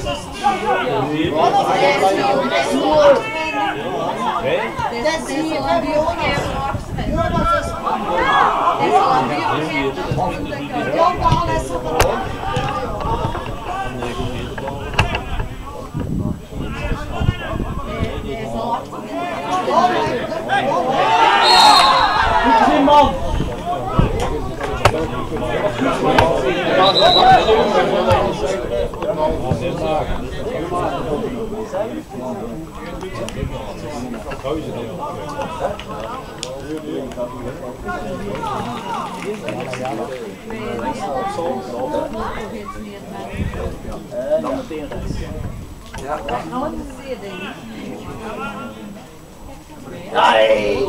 Come on. Dan meteen rechts. Ja. Nooit een zeer ding. Nee!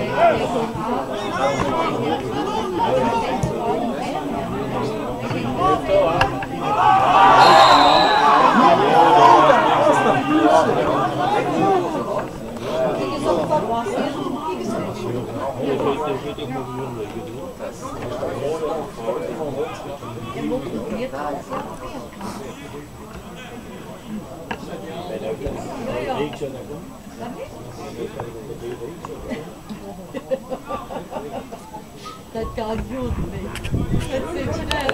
Ben evden. Ne için evden? Tabii. yazıyordu. Hadi seçilir.